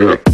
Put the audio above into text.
Yeah.